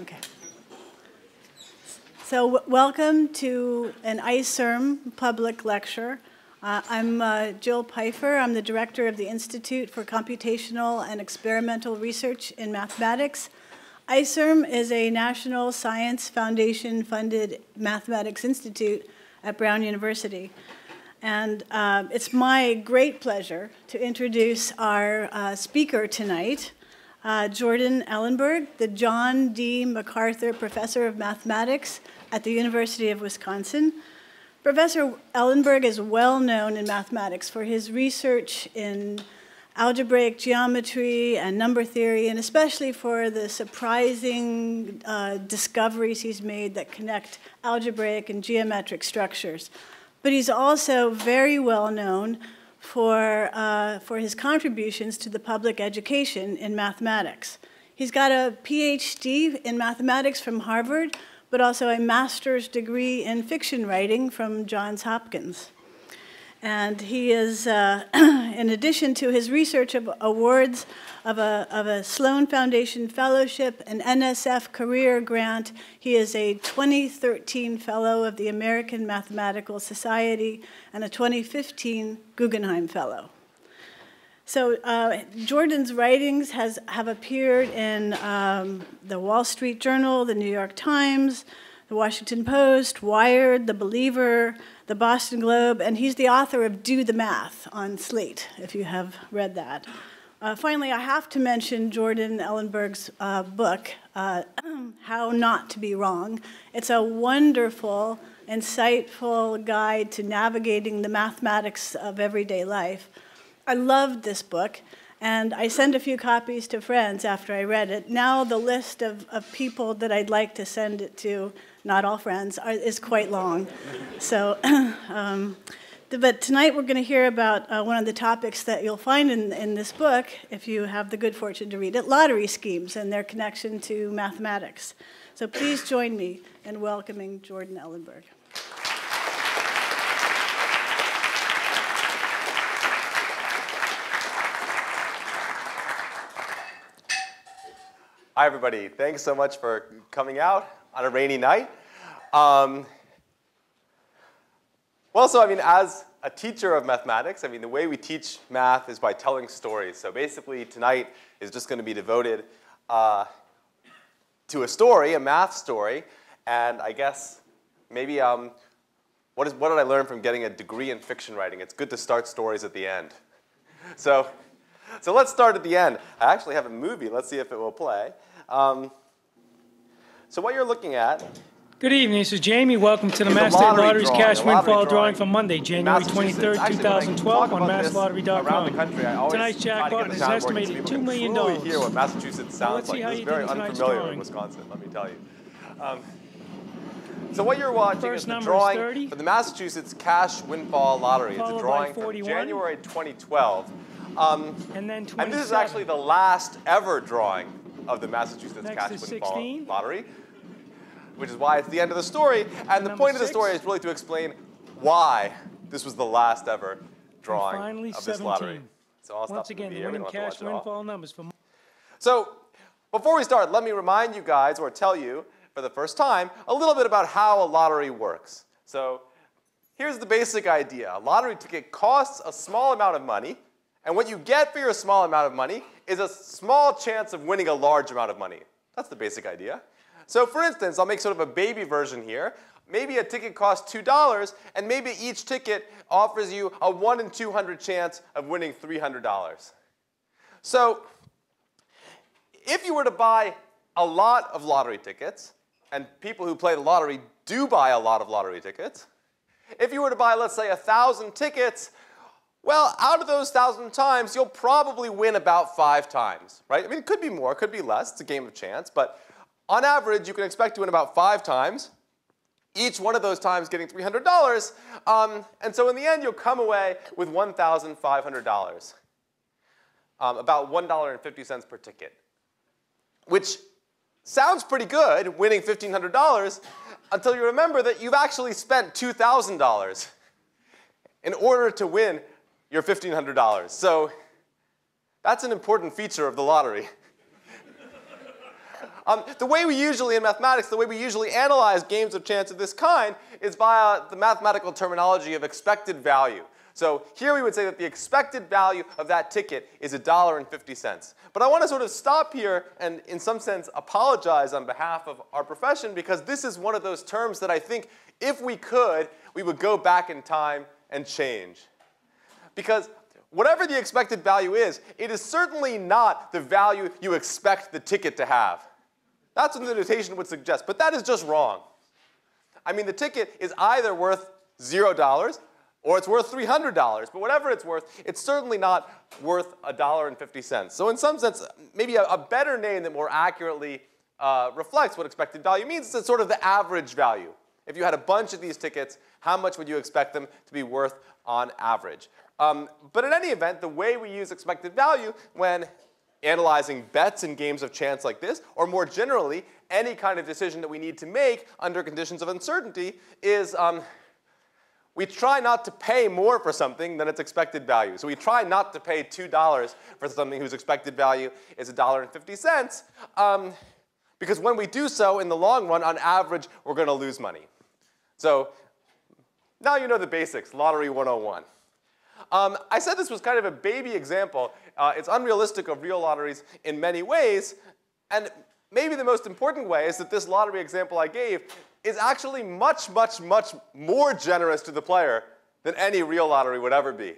Okay. So welcome to an ICERM public lecture. Uh, I'm uh, Jill Pipher. I'm the director of the Institute for Computational and Experimental Research in Mathematics. ICERM is a National Science Foundation funded mathematics institute at Brown University. And uh, it's my great pleasure to introduce our uh, speaker tonight, uh, Jordan Ellenberg, the John D. MacArthur Professor of Mathematics at the University of Wisconsin. Professor Ellenberg is well known in mathematics for his research in algebraic geometry and number theory, and especially for the surprising uh, discoveries he's made that connect algebraic and geometric structures. But he's also very well known for, uh, for his contributions to the public education in mathematics. He's got a PhD in mathematics from Harvard, but also a master's degree in fiction writing from Johns Hopkins. And he is, uh, in addition to his research of awards of a, of a Sloan Foundation Fellowship, an NSF Career Grant, he is a 2013 Fellow of the American Mathematical Society and a 2015 Guggenheim Fellow. So uh, Jordan's writings has, have appeared in um, the Wall Street Journal, the New York Times, the Washington Post, Wired, The Believer, the Boston Globe, and he's the author of Do the Math on Slate, if you have read that. Uh, finally, I have to mention Jordan Ellenberg's uh, book, uh, How Not to Be Wrong. It's a wonderful, insightful guide to navigating the mathematics of everyday life. I loved this book, and I sent a few copies to friends after I read it. Now the list of, of people that I'd like to send it to not all friends, are, is quite long. So, um, but tonight we're going to hear about uh, one of the topics that you'll find in, in this book, if you have the good fortune to read it lottery schemes and their connection to mathematics. So please join me in welcoming Jordan Ellenberg. Hi, everybody. Thanks so much for coming out on a rainy night. Um, well, so I mean, as a teacher of mathematics, I mean, the way we teach math is by telling stories. So basically, tonight is just going to be devoted uh, to a story, a math story, and I guess maybe um, what, is, what did I learn from getting a degree in fiction writing? It's good to start stories at the end. So, so let's start at the end. I actually have a movie. Let's see if it will play. Um, so what you're looking at Good evening. This is Jamie. Welcome to the Mass State Lottery's drawing, cash WinFall drawing for Monday, January 23rd, 2012 on MassLottery.com. Tonight's jackpot is estimated $2 million. Really hear what Massachusetts sounds like. It's very unfamiliar in Wisconsin, let me tell you. Um, so what you're watching First is the drawing for the Massachusetts Cash WinFall Lottery. It's a drawing from January 2012. Um, and then And this is actually the last ever drawing of the Massachusetts Next Cash WinFall Lottery, which is why it's the end of the story. And the Number point of the story is really to explain why this was the last ever drawing finally, of this 17. lottery. So I'll Once stop again, the the winning cash to watch it all. windfall numbers for So before we start, let me remind you guys, or tell you for the first time, a little bit about how a lottery works. So here's the basic idea. A lottery ticket costs a small amount of money, and what you get for your small amount of money is a small chance of winning a large amount of money. That's the basic idea. So for instance, I'll make sort of a baby version here. Maybe a ticket costs $2, and maybe each ticket offers you a 1 in 200 chance of winning $300. So if you were to buy a lot of lottery tickets, and people who play the lottery do buy a lot of lottery tickets, if you were to buy, let's say, a thousand tickets, well, out of those thousand times, you'll probably win about five times, right? I mean, it could be more, it could be less. It's a game of chance, but on average, you can expect to win about five times. Each one of those times getting $300, um, and so in the end, you'll come away with $1,500, um, about $1.50 per ticket which sounds pretty good, winning $1,500, until you remember that you've actually spent $2,000 in order to win your $1,500. So that's an important feature of the lottery. Um, the way we usually, in mathematics, the way we usually analyze games of chance of this kind is via the mathematical terminology of expected value. So here we would say that the expected value of that ticket is $1.50. But I want to sort of stop here and in some sense apologize on behalf of our profession because this is one of those terms that I think if we could, we would go back in time and change. Because whatever the expected value is, it is certainly not the value you expect the ticket to have. That's what the notation would suggest, but that is just wrong. I mean, the ticket is either worth $0 or it's worth $300, but whatever it's worth, it's certainly not worth $1.50. So in some sense, maybe a, a better name that more accurately uh, reflects what expected value means is sort of the average value. If you had a bunch of these tickets, how much would you expect them to be worth on average? Um, but in any event, the way we use expected value when analyzing bets in games of chance like this, or more generally, any kind of decision that we need to make under conditions of uncertainty is um, we try not to pay more for something than its expected value. So we try not to pay $2 for something whose expected value is $1.50, um, because when we do so, in the long run, on average, we're going to lose money. So now you know the basics, Lottery 101. Um, I said this was kind of a baby example. Uh, it's unrealistic of real lotteries in many ways, and maybe the most important way is that this lottery example I gave is actually much, much, much more generous to the player than any real lottery would ever be.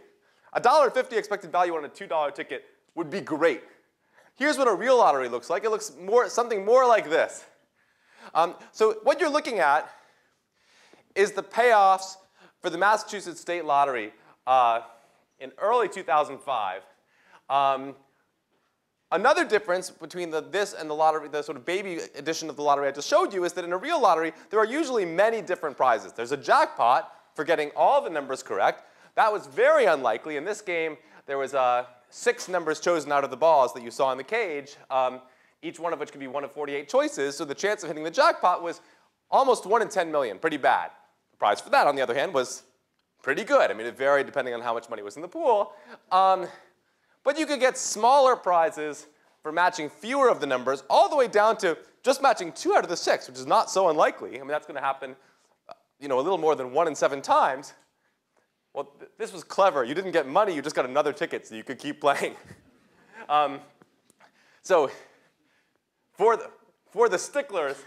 A $1.50 expected value on a $2 ticket would be great. Here's what a real lottery looks like. It looks more, something more like this. Um, so what you're looking at is the payoffs for the Massachusetts State Lottery uh, in early 2005. Um, Another difference between the, this and the lottery, the sort of baby edition of the lottery I just showed you is that in a real lottery, there are usually many different prizes. There's a jackpot for getting all the numbers correct. That was very unlikely. In this game, there was uh, six numbers chosen out of the balls that you saw in the cage, um, each one of which could be one of 48 choices. So the chance of hitting the jackpot was almost 1 in 10 million, pretty bad. The prize for that, on the other hand, was pretty good. I mean, it varied depending on how much money was in the pool. Um, but you could get smaller prizes for matching fewer of the numbers, all the way down to just matching two out of the six, which is not so unlikely. I mean, that's going to happen uh, you know, a little more than one in seven times. Well, th this was clever. You didn't get money, you just got another ticket so you could keep playing. um, so for the, for the sticklers,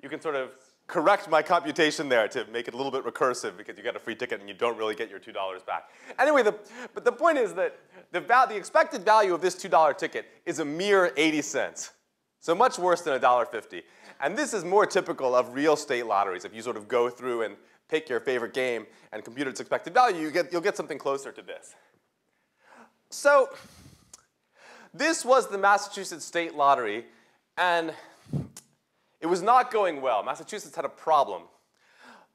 you can sort of correct my computation there to make it a little bit recursive because you get a free ticket and you don't really get your $2 back. Anyway, the, but the point is that the, the expected value of this $2 ticket is a mere 80 cents. So much worse than $1.50. And this is more typical of real state lotteries. If you sort of go through and pick your favorite game and compute its expected value, you get, you'll get something closer to this. So this was the Massachusetts State Lottery, and it was not going well. Massachusetts had a problem.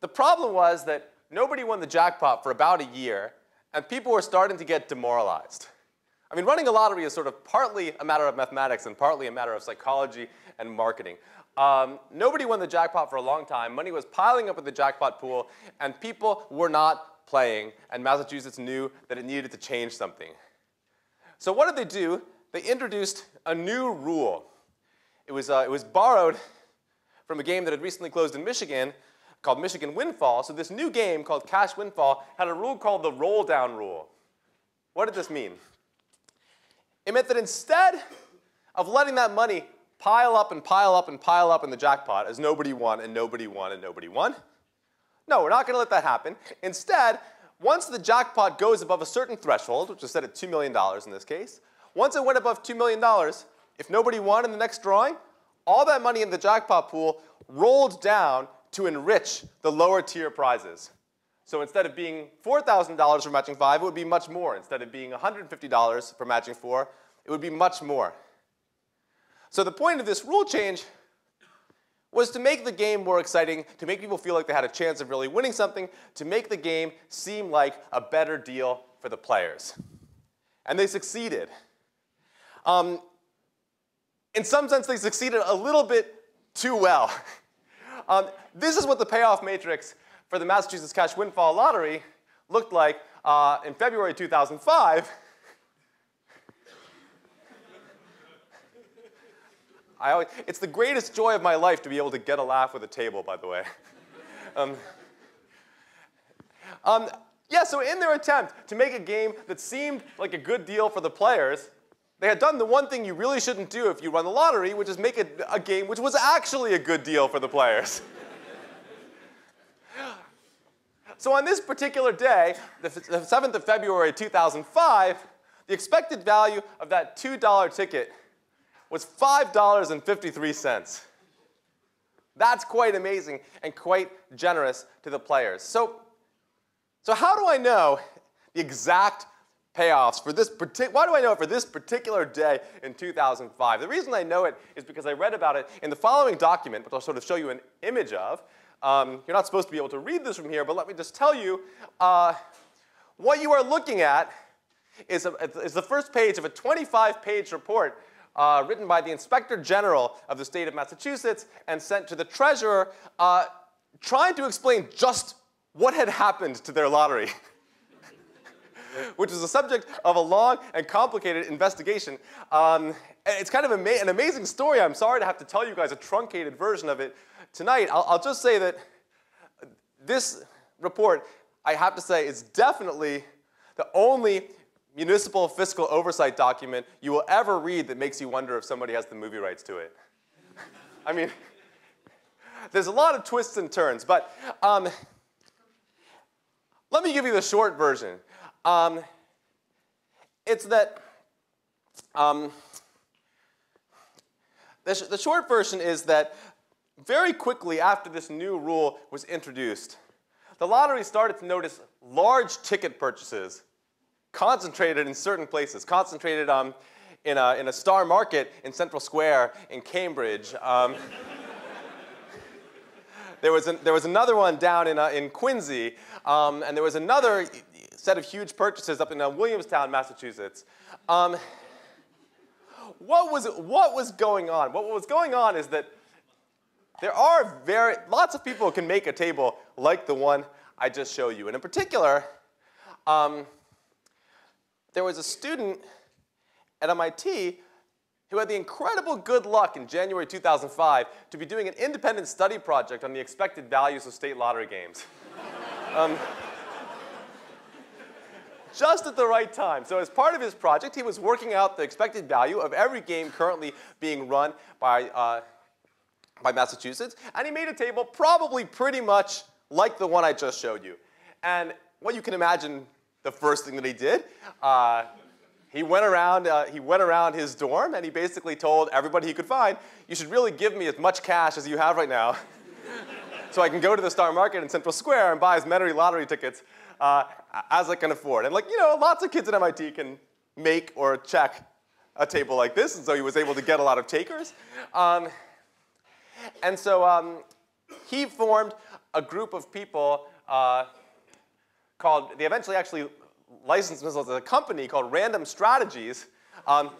The problem was that nobody won the jackpot for about a year, and people were starting to get demoralized. I mean, running a lottery is sort of partly a matter of mathematics and partly a matter of psychology and marketing. Um, nobody won the jackpot for a long time. Money was piling up in the jackpot pool, and people were not playing, and Massachusetts knew that it needed to change something. So what did they do? They introduced a new rule. It was, uh, it was borrowed from a game that had recently closed in Michigan called Michigan WinFall. So this new game called Cash WinFall had a rule called the roll down rule. What did this mean? It meant that instead of letting that money pile up and pile up and pile up in the jackpot as nobody won and nobody won and nobody won, no, we're not going to let that happen. Instead, once the jackpot goes above a certain threshold, which is set at $2 million in this case, once it went above $2 million, if nobody won in the next drawing, all that money in the jackpot pool rolled down to enrich the lower tier prizes. So instead of being $4,000 for matching five, it would be much more. Instead of being $150 for matching four, it would be much more. So the point of this rule change was to make the game more exciting, to make people feel like they had a chance of really winning something, to make the game seem like a better deal for the players. And they succeeded. Um, in some sense, they succeeded a little bit too well. um, this is what the payoff matrix for the Massachusetts Cash WinFall Lottery looked like uh, in February 2005. I always, it's the greatest joy of my life to be able to get a laugh with a table, by the way. um, um, yeah, so in their attempt to make a game that seemed like a good deal for the players, they had done the one thing you really shouldn't do if you run the lottery, which is make a, a game which was actually a good deal for the players. so on this particular day, the, the 7th of February 2005, the expected value of that $2 ticket was $5.53. That's quite amazing and quite generous to the players. So, so how do I know the exact payoffs for this particular, why do I know it for this particular day in 2005? The reason I know it is because I read about it in the following document, which I'll sort of show you an image of. Um, you're not supposed to be able to read this from here, but let me just tell you, uh, what you are looking at is, a, is the first page of a 25-page report uh, written by the Inspector General of the state of Massachusetts and sent to the treasurer, uh, trying to explain just what had happened to their lottery. which is the subject of a long and complicated investigation. Um, it's kind of ama an amazing story. I'm sorry to have to tell you guys a truncated version of it tonight. I'll, I'll just say that this report, I have to say, is definitely the only municipal fiscal oversight document you will ever read that makes you wonder if somebody has the movie rights to it. I mean, there's a lot of twists and turns, but um, let me give you the short version. Um, it's that um, the, sh the short version is that very quickly after this new rule was introduced, the lottery started to notice large ticket purchases concentrated in certain places, concentrated um, in, a, in a star market in Central Square in Cambridge. Um, there, was an, there was another one down in, uh, in Quincy, um, and there was another set of huge purchases up in uh, Williamstown, Massachusetts. Um, what, was, what was going on? What was going on is that there are very, lots of people can make a table like the one I just showed you. And in particular, um, there was a student at MIT who had the incredible good luck in January 2005 to be doing an independent study project on the expected values of state lottery games. um, just at the right time. So as part of his project, he was working out the expected value of every game currently being run by, uh, by Massachusetts, and he made a table probably pretty much like the one I just showed you. And what you can imagine the first thing that he did, uh, he went around, uh, he went around his dorm and he basically told everybody he could find, you should really give me as much cash as you have right now so I can go to the Star Market in Central Square and buy as many lottery tickets uh, as I can afford. And like, you know, lots of kids at MIT can make or check a table like this, and so he was able to get a lot of takers. Um, and so um, he formed a group of people uh, called, they eventually actually licensed themselves as a company called Random Strategies um,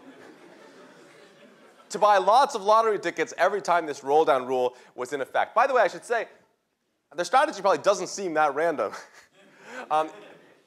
to buy lots of lottery tickets every time this roll down rule was in effect. By the way, I should say, their strategy probably doesn't seem that random. Um,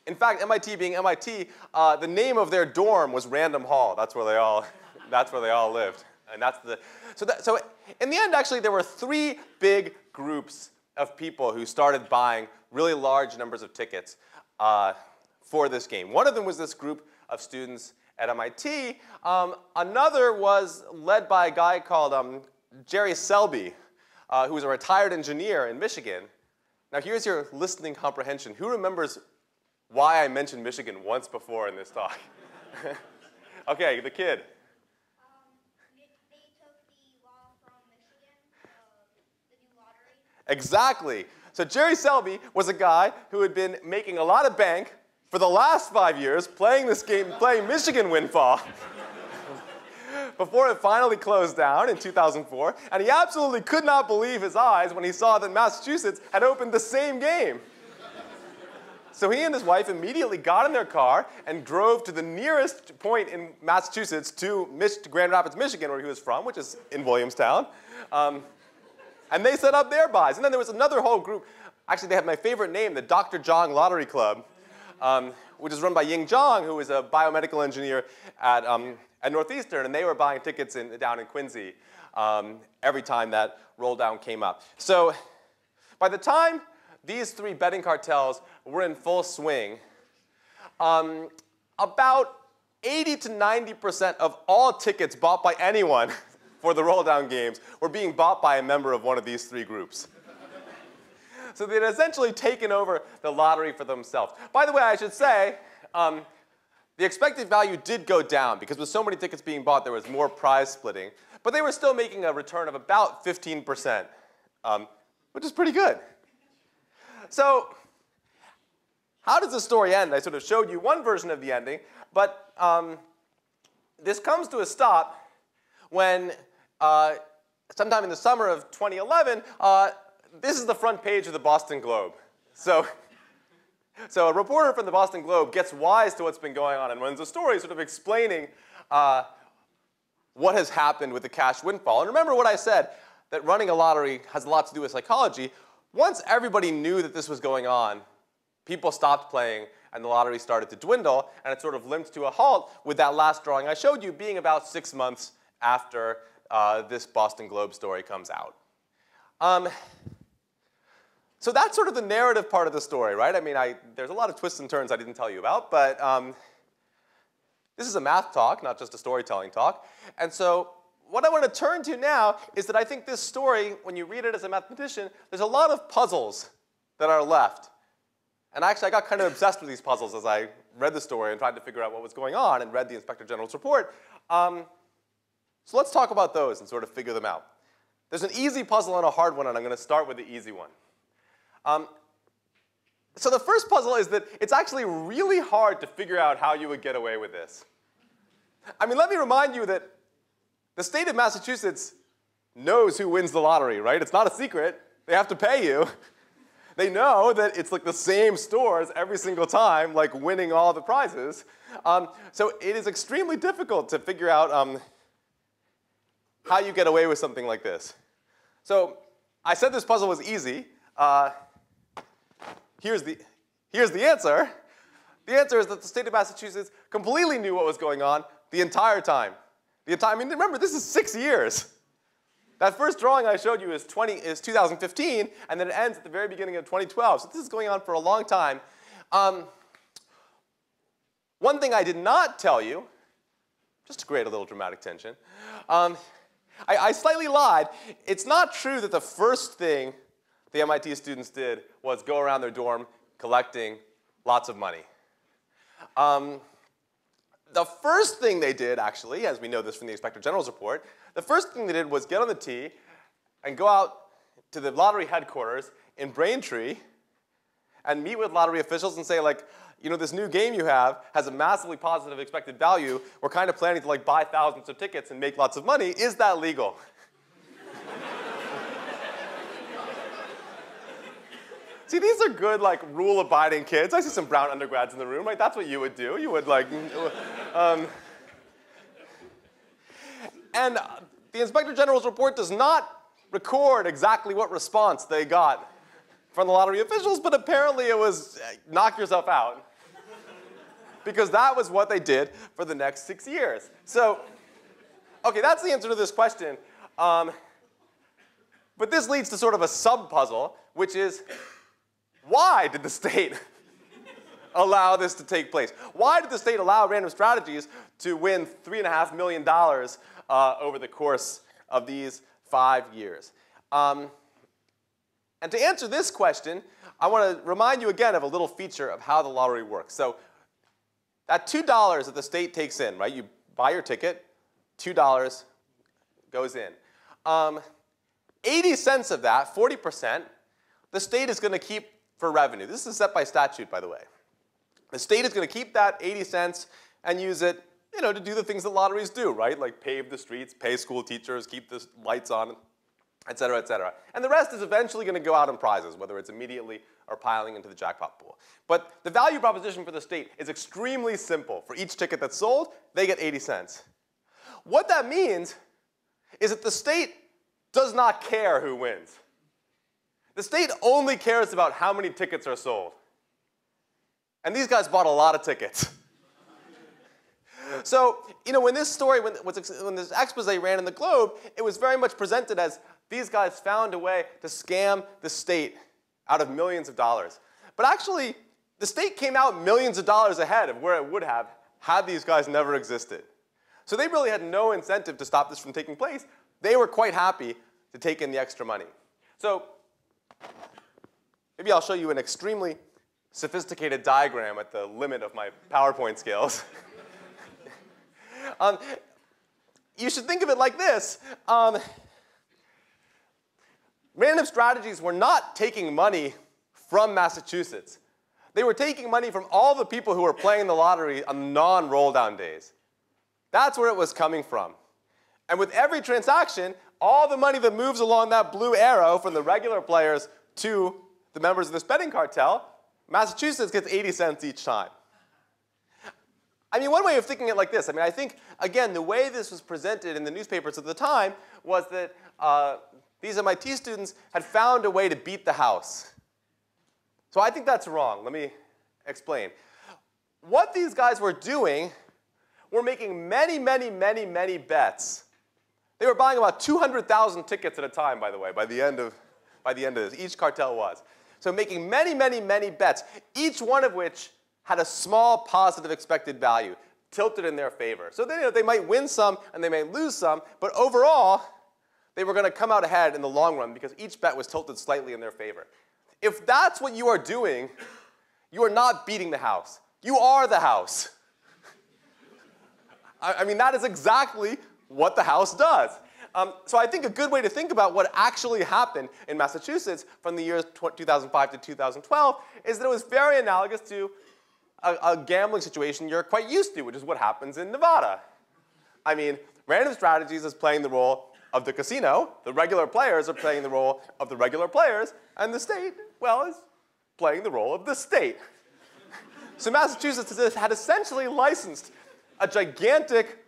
in fact, MIT being MIT, uh, the name of their dorm was Random Hall. That's where they all, that's where they all lived. And that's the, so, that, so in the end, actually, there were three big groups of people who started buying really large numbers of tickets uh, for this game. One of them was this group of students at MIT. Um, another was led by a guy called um, Jerry Selbee, uh, who was a retired engineer in Michigan. Now here's your listening comprehension. Who remembers why I mentioned Michigan once before in this talk? okay, the kid. Exactly. So Jerry Selbee was a guy who had been making a lot of bank for the last five years playing this game, playing Michigan WinFall before it finally closed down in 2004, and he absolutely could not believe his eyes when he saw that Massachusetts had opened the same game. So he and his wife immediately got in their car and drove to the nearest point in Massachusetts to, Grand Rapids, Michigan, where he was from, which is in Williamstown. Um, and they set up their buys. And then there was another whole group. Actually, they had my favorite name, the Dr. Zhang Lottery Club, um, which is run by Ying Zhang, who is a biomedical engineer at um, at Northeastern, and they were buying tickets in, down in Quincy. um, every time that roll down came up. So by the time these three betting cartels were in full swing, um, about 80 to 90% of all tickets bought by anyone for the roll down games were being bought by a member of one of these three groups. so they'd essentially taken over the lottery for themselves. By the way, I should say, um, the expected value did go down because with so many tickets being bought, there was more prize splitting. But they were still making a return of about 15%, um, which is pretty good. So how does the story end? I sort of showed you one version of the ending, but um, this comes to a stop when uh, sometime in the summer of 2011, uh, this is the front page of the Boston Globe. So so a reporter from the Boston Globe gets wise to what's been going on and runs a story sort of explaining uh, what has happened with the cash WinFall. And remember what I said, that running a lottery has a lot to do with psychology. Once everybody knew that this was going on, people stopped playing and the lottery started to dwindle and it sort of limped to a halt with that last drawing I showed you being about six months after uh, this Boston Globe story comes out. Um, so that's sort of the narrative part of the story, right? I mean, I, there's a lot of twists and turns I didn't tell you about, but um, this is a math talk, not just a storytelling talk. And so what I want to turn to now is that I think this story, when you read it as a mathematician, there's a lot of puzzles that are left. And actually, I got kind of obsessed with these puzzles as I read the story and tried to figure out what was going on and read the Inspector General's report. Um, so let's talk about those and sort of figure them out. There's an easy puzzle and a hard one, and I'm going to start with the easy one. Um, so the first puzzle is that it's actually really hard to figure out how you would get away with this. I mean, let me remind you that the state of Massachusetts knows who wins the lottery, right? It's not a secret. They have to pay you. They know that it's like the same stores every single time, like winning all the prizes. Um, so it is extremely difficult to figure out um, how you get away with something like this. So I said this puzzle was easy. Uh, Here's the, here's the answer. The answer is that the state of Massachusetts completely knew what was going on the entire time. The entire, I mean, remember, this is six years. That first drawing I showed you is, 20, is 2015, and then it ends at the very beginning of 2012. So this is going on for a long time. Um, one thing I did not tell you, just to create a little dramatic tension, um, I, I slightly lied. It's not true that the first thing the MIT students did was go around their dorm collecting lots of money. Um, the first thing they did, actually, as we know this from the Inspector General's report, the first thing they did was get on the T and go out to the lottery headquarters in Braintree and meet with lottery officials and say, like, you know, this new game you have has a massively positive expected value. We're kind of planning to like buy thousands of tickets and make lots of money. Is that legal? See, these are good, like, rule-abiding kids. I see some brown undergrads in the room, right? That's what you would do. You would, like, um, and the Inspector General's report does not record exactly what response they got from the lottery officials, but apparently it was knock yourself out. because that was what they did for the next six years. So, okay, that's the answer to this question. Um, but this leads to sort of a sub-puzzle, which is, why did the state allow this to take place? Why did the state allow Random Strategies to win $3.5 million uh, over the course of these five years? Um, and to answer this question, I want to remind you again of a little feature of how the lottery works. So that $2 that the state takes in, right? You buy your ticket, $2 goes in. Um, 80 cents of that, 40%, the state is going to keep for revenue. This is set by statute, by the way. The state is going to keep that 80 cents and use it you know, to do the things that lotteries do, right? Like pave the streets, pay school teachers, keep the lights on, et cetera, et cetera. And the rest is eventually going to go out in prizes, whether it's immediately or piling into the jackpot pool. But the value proposition for the state is extremely simple. For each ticket that's sold, they get 80 cents. What that means is that the state does not care who wins. The state only cares about how many tickets are sold. And these guys bought a lot of tickets. So, you know, when this story, when, when this expose ran in the Globe, it was very much presented as these guys found a way to scam the state out of millions of dollars. But actually, the state came out millions of dollars ahead of where it would have had these guys never existed. So they really had no incentive to stop this from taking place. They were quite happy to take in the extra money. So maybe I'll show you an extremely sophisticated diagram at the limit of my PowerPoint skills. um, you should think of it like this. Um, random strategies were not taking money from Massachusetts. They were taking money from all the people who were playing the lottery on non-roll down days. That's where it was coming from. And with every transaction, all the money that moves along that blue arrow from the regular players to the members of this betting cartel, Massachusetts gets 80 cents each time. I mean, one way of thinking it like this, I mean, I think, again, the way this was presented in the newspapers at the time was that uh, these MIT students had found a way to beat the House. So I think that's wrong. Let me explain. What these guys were doing were making many, many, many, many bets. They were buying about 200,000 tickets at a time, by the way, by the end of, by the end of this. Each cartel was. So making many, many, many bets, each one of which had a small positive expected value tilted in their favor. So they, you know, they might win some and they may lose some, but overall, they were going to come out ahead in the long run because each bet was tilted slightly in their favor. If that's what you are doing, you are not beating the house. You are the house. I, mean, that is exactly what the House does. Um, so I think a good way to think about what actually happened in Massachusetts from the years 2005 to 2012 is that it was very analogous to a, a gambling situation you're quite used to, which is what happens in Nevada. I mean, random strategies is playing the role of the casino, the regular players are playing the role of the regular players, and the state, well, is playing the role of the state. so Massachusetts had essentially licensed a gigantic,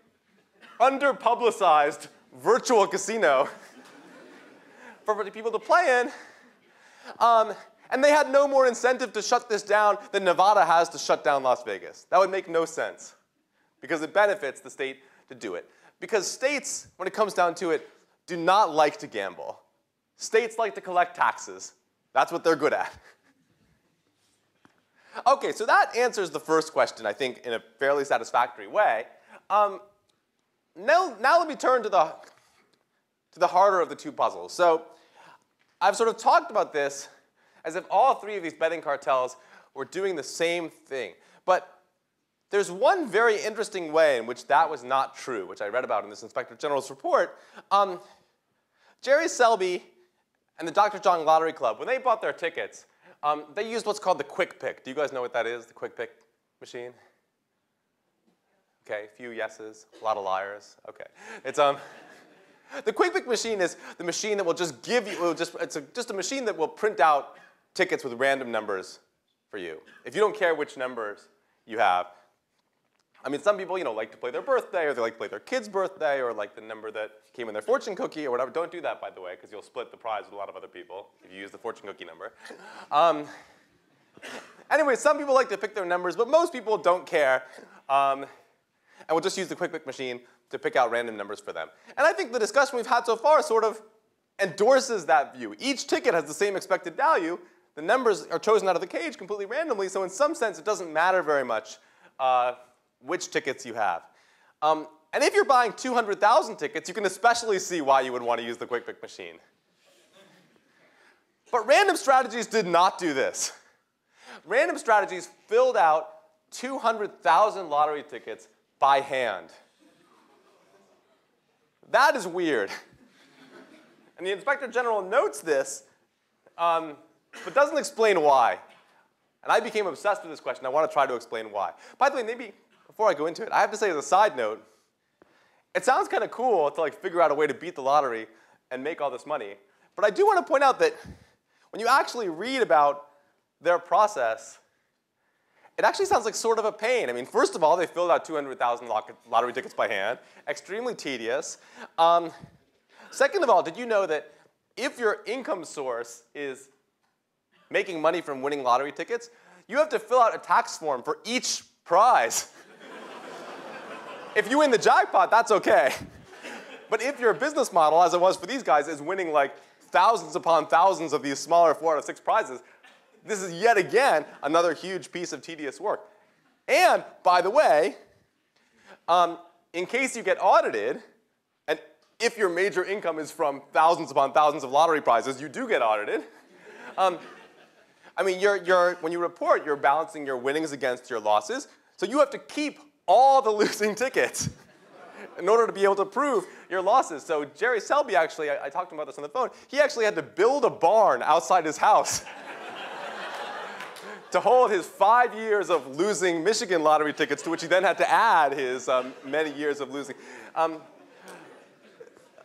underpublicized virtual casino for people to play in. Um, and they had no more incentive to shut this down than Nevada has to shut down Las Vegas. That would make no sense because it benefits the state to do it. Because states, when it comes down to it, do not like to gamble. States like to collect taxes. That's what they're good at. Okay, so that answers the first question, I think, in a fairly satisfactory way. Um, now, now let me turn to the, to the harder of the two puzzles. So I've sort of talked about this as if all three of these betting cartels were doing the same thing. But there's one very interesting way in which that was not true, which I read about in this Inspector General's report. Um, Jerry Selbee and the Dr. Zhang Lottery Club, when they bought their tickets, um, they used what's called the quick pick. Do you guys know what that is, the quick pick machine? Okay, a few yeses, a lot of liars. Okay, it's um, the quick pick machine is the machine that will just give you, will just, it's a, just a machine that will print out tickets with random numbers for you. If you don't care which numbers you have, I mean, some people, you know, like to play their birthday, or they like to play their kid's birthday, or like the number that came in their fortune cookie, or whatever. Don't do that, by the way, because you'll split the prize with a lot of other people if you use the fortune cookie number. Um, anyway, some people like to pick their numbers, but most people don't care, um, and we'll just use the quick pick machine to pick out random numbers for them. And I think the discussion we've had so far sort of endorses that view. Each ticket has the same expected value. The numbers are chosen out of the cage completely randomly, so in some sense, it doesn't matter very much. Uh, which tickets you have. Um, and if you're buying 200,000 tickets, you can especially see why you would want to use the quick pick machine. But random strategies did not do this. Random strategies filled out 200,000 lottery tickets by hand. That is weird. And the Inspector General notes this, um, but doesn't explain why. And I became obsessed with this question. I want to try to explain why. By the way, maybe before I go into it, I have to say as a side note, it sounds kind of cool to like figure out a way to beat the lottery and make all this money. But I do want to point out that when you actually read about their process, it actually sounds like sort of a pain. I mean, first of all, they filled out 200,000 lottery tickets by hand, extremely tedious. Um, second of all, did you know that if your income source is making money from winning lottery tickets, you have to fill out a tax form for each prize. if you win the jackpot, that's okay. But if your business model, as it was for these guys, is winning like thousands upon thousands of these smaller four out of six prizes, this is yet again another huge piece of tedious work. And by the way, um, in case you get audited, and if your major income is from thousands upon thousands of lottery prizes, you do get audited. Um, I mean, you're, you're, when you report, you're balancing your winnings against your losses. So you have to keep all the losing tickets in order to be able to prove your losses. So Jerry Selbee actually, I, I talked to him about this on the phone, he actually had to build a barn outside his house to hold his five years of losing Michigan lottery tickets, to which he then had to add his um, many years of losing. Um,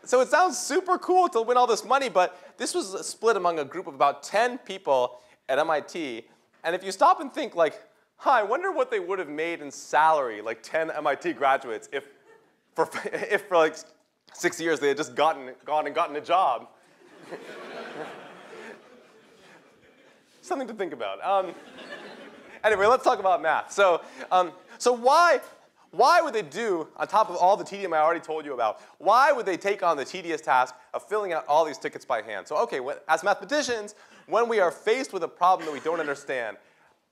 so it sounds super cool to win all this money, but this was split among a group of about 10 people at MIT. And if you stop and think like, huh, I wonder what they would have made in salary, like 10 MIT graduates, if for, if for like six years they had just gotten, gone and gotten a job. Something to think about. Um, anyway, let's talk about math. So, um, so why, why would they do, on top of all the tedium I already told you about, why would they take on the tedious task of filling out all these tickets by hand? So, okay, as mathematicians, when we are faced with a problem that we don't understand,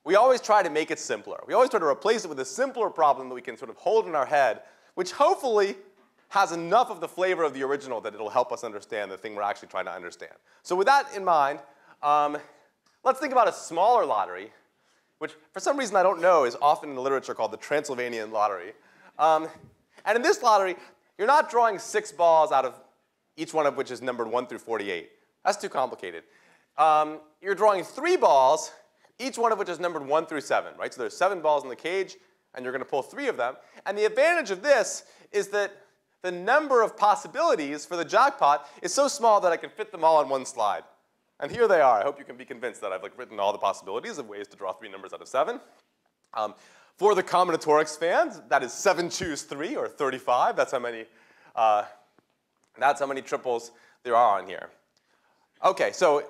we always try to make it simpler. We always try to replace it with a simpler problem that we can sort of hold in our head, which hopefully has enough of the flavor of the original that it'll help us understand the thing we're actually trying to understand. So with that in mind, um, let's think about a smaller lottery which for some reason I don't know is often in the literature called the Transylvanian lottery. Um, and in this lottery, you're not drawing six balls out of each one of which is numbered 1 through 48. That's too complicated. Um, you're drawing three balls, each one of which is numbered 1 through 7, right? So there's seven balls in the cage, and you're going to pull three of them. And the advantage of this is that the number of possibilities for the jackpot is so small that I can fit them all on one slide. And here they are. I hope you can be convinced that I've like written all the possibilities of ways to draw three numbers out of seven. Um, for the combinatorics fans, that is seven choose three or 35. That's how many, uh, that's how many triples there are on here. Okay, so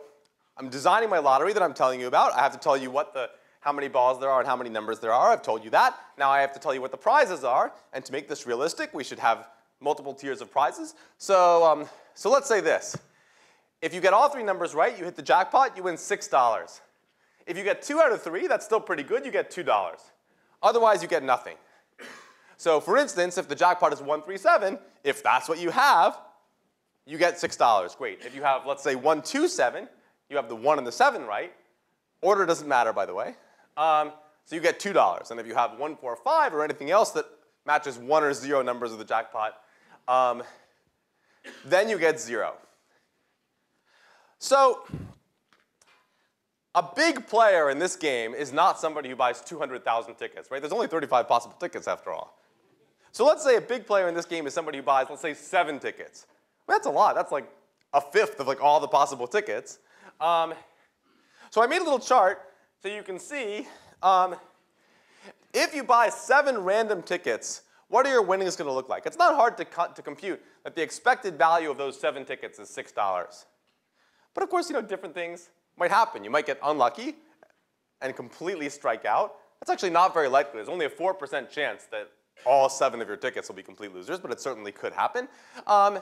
I'm designing my lottery that I'm telling you about. I have to tell you what the, how many balls there are and how many numbers there are. I've told you that. Now I have to tell you what the prizes are. And to make this realistic, we should have multiple tiers of prizes. So, um, so let's say this. If you get all three numbers right, you hit the jackpot, you win $6. If you get two out of three, that's still pretty good, you get $2. Otherwise, you get nothing. So for instance, if the jackpot is 137, if that's what you have, you get $6. Great. If you have, let's say, 127, you have the 1 and the 7 right. Order doesn't matter, by the way. Um, so you get $2. And if you have 145 or anything else that matches 1 or 0 numbers of the jackpot, um, then you get 0. So, a big player in this game is not somebody who buys 200,000 tickets, right? There's only 35 possible tickets after all. So let's say a big player in this game is somebody who buys, let's say, seven tickets. That's a lot. That's like a fifth of like all the possible tickets. Um, so I made a little chart so you can see um, if you buy seven random tickets, what are your winnings going to look like? It's not hard to, to compute that the expected value of those seven tickets is $6. But of course, you know, different things might happen. You might get unlucky and completely strike out. That's actually not very likely. There's only a 4% chance that all seven of your tickets will be complete losers, but it certainly could happen. Um,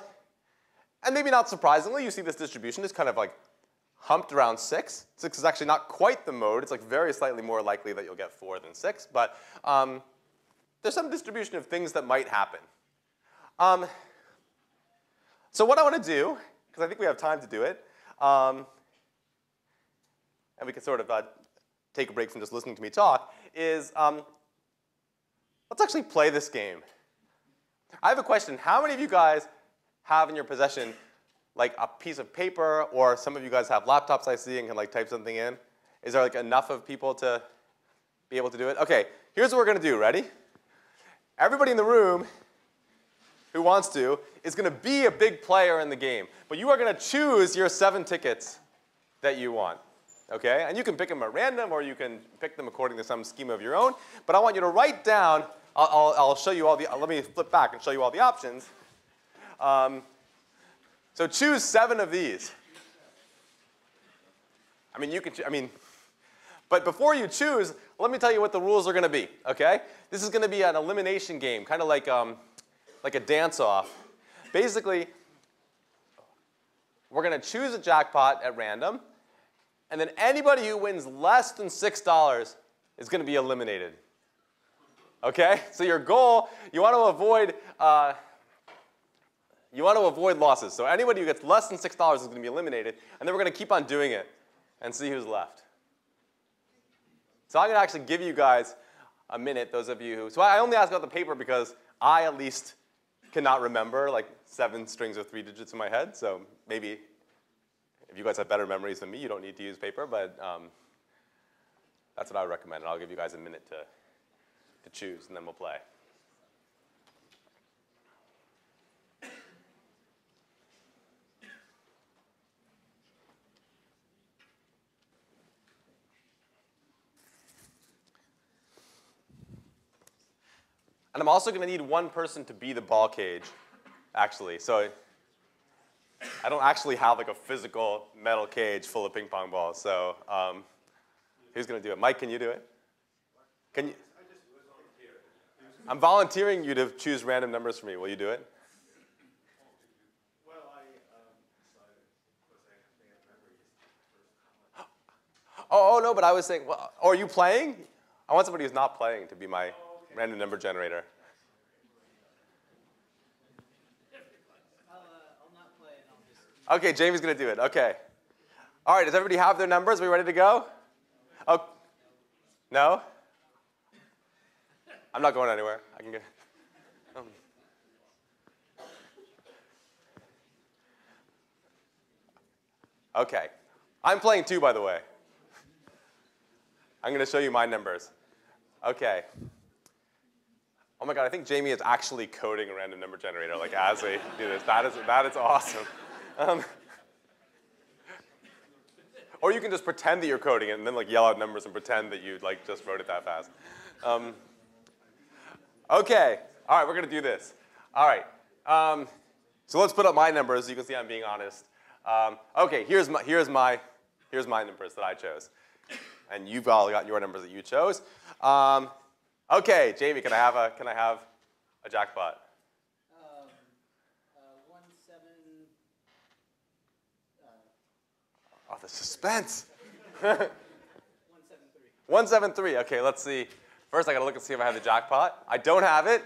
and maybe not surprisingly, you see this distribution is kind of like humped around six. Six is actually not quite the mode. It's like very slightly more likely that you'll get four than six, but um, there's some distribution of things that might happen. Um, so what I want to do, because I think we have time to do it, um, and we can sort of uh, take a break from just listening to me talk, is um, let's actually play this game. I have a question. How many of you guys have in your possession like a piece of paper, or some of you guys have laptops I see and can like type something in? Is there like enough of people to be able to do it? Okay, here's what we're gonna do. Ready? Everybody in the room who wants to, is going to be a big player in the game. But you are going to choose your seven tickets that you want. Okay? And you can pick them at random or you can pick them according to some scheme of your own. But I want you to write down, I'll, I'll, I'll show you all the, let me flip back and show you all the options. Um, so choose seven of these. I mean, you can, I mean, But before you choose, let me tell you what the rules are going to be, okay? This is going to be an elimination game, kind of like, um, like a dance-off. Basically, we're going to choose a jackpot at random, and then anybody who wins less than $6 is going to be eliminated. Okay? So your goal, you want to avoid, uh, you want to avoid losses. So anybody who gets less than $6 is going to be eliminated, and then we're going to keep on doing it and see who's left. So I'm going to actually give you guys a minute, those of you who, so I only ask about the paper because I at least cannot remember like seven strings or three digits in my head, so maybe if you guys have better memories than me, you don't need to use paper, but um, that's what I would recommend, and I'll give you guys a minute to, to choose, and then we'll play. And I'm also going to need one person to be the ball cage, actually. So I don't actually have like a physical metal cage full of ping pong balls. So um, who's going to do it? Mike, can you do it? Can you? I'm volunteering you to choose random numbers for me. Will you do it? Oh, oh no, but I was saying, well, oh, are you playing? I want somebody who's not playing to be my random number generator. Okay, Jamie's to do it. Okay. All right, does everybody have their numbers? Are we ready to go? Oh, no? I'm not going anywhere. I can get. Um. Okay. I'm playing two, by the way. I'm to show you my numbers. Okay. Oh my god, I think Jamie is actually coding a random number generator like as we do this. That is, that is awesome. Um, or you can just pretend that you're coding it and then like yell out numbers and pretend that you like just wrote it that fast. Um, okay, all right, we're gonna do this. All right, um, so let's put up my numbers. You can see I'm being honest. Um, okay, here's my, here's, my, here's my numbers that I chose. And you've all got your numbers that you chose. Um, Okay, Jamie, can I have a can I have a jackpot? Um, uh, one seven. Uh, oh, the suspense. one seven three. One seven three. Okay, let's see. First, I gotta look and see if I have the jackpot. I don't have it.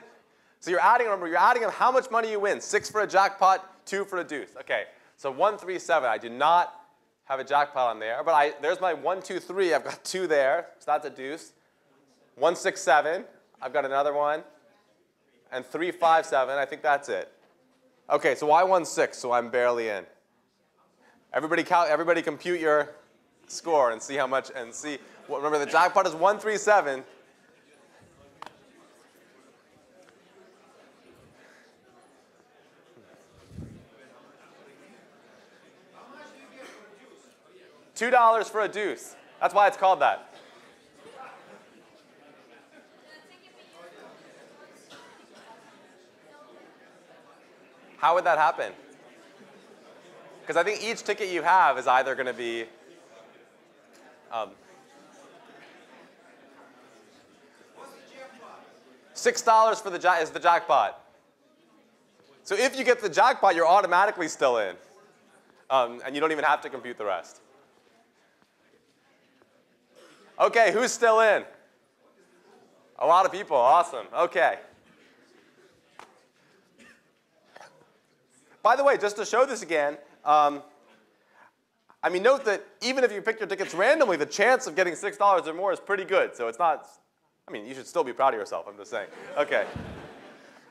So you're adding. Remember, you're adding up how much money you win. Six for a jackpot, two for a deuce. Okay. So one three seven. I do not have a jackpot on there, but I there's my one two three. I've got two there, so that's a deuce. 167. I've got another one. And 357. I think that's it. Okay, so I won six, so I'm barely in. Everybody, count, everybody compute your score and see how much, and see. Remember, the jackpot is 137. Two dollars for a deuce. That's why it's called that. How would that happen? Because I think each ticket you have is either going to be um, six dollars for the is the jackpot. So if you get the jackpot, you're automatically still in, um, and you don't even have to compute the rest. Okay, who's still in? A lot of people. Awesome. Okay. By the way, just to show this again, um, I mean, note that even if you pick your tickets randomly, the chance of getting $6 or more is pretty good. So it's not, I mean, you should still be proud of yourself, I'm just saying. Okay.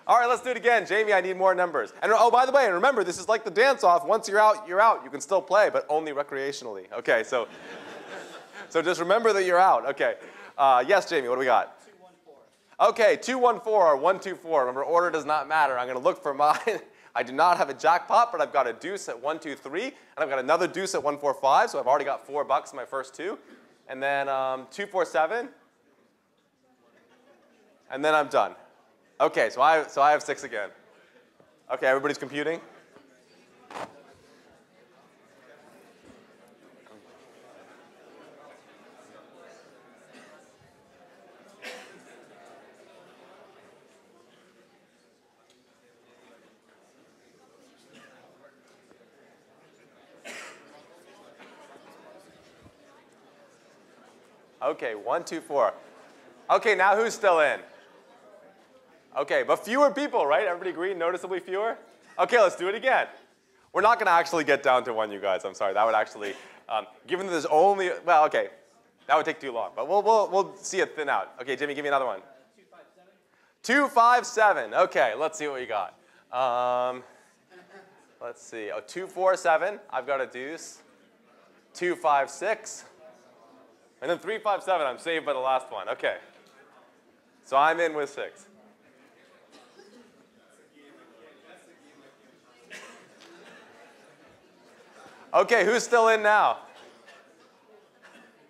All right, let's do it again. Jamie, I need more numbers. And oh, by the way, and remember, this is like the dance-off. Once you're out, you're out. You can still play, but only recreationally. Okay, so, so just remember that you're out. Okay. Uh, yes, Jamie, what do we got? 214. Okay, 214 or 124. Remember, order does not matter. I'm going to look for mine. I do not have a jackpot, but I've got a deuce at 1, 2, 3, and I've got another deuce at 1, 4, 5, so I've already got 4 bucks in my first two. And then um, 2, 4, 7, and then I'm done. Okay, so I, so I have 6 again. Okay, everybody's computing? Okay, one, two, four. Okay, now who's still in? Okay, but fewer people, right? Everybody agree? Noticeably fewer? Okay, let's do it again. We're not going to actually get down to one, you guys. I'm sorry. That would actually, um, given that there's only, well, okay, that would take too long. But we'll, we'll, we'll see it thin out. Okay, Jimmy, give me another one. 257. Okay, let's see what we got. Um, let's see. Oh, 247. I've got a deuce. 256. And then 357. I'm saved by the last one. Okay. So I'm in with six. Okay, who's still in now?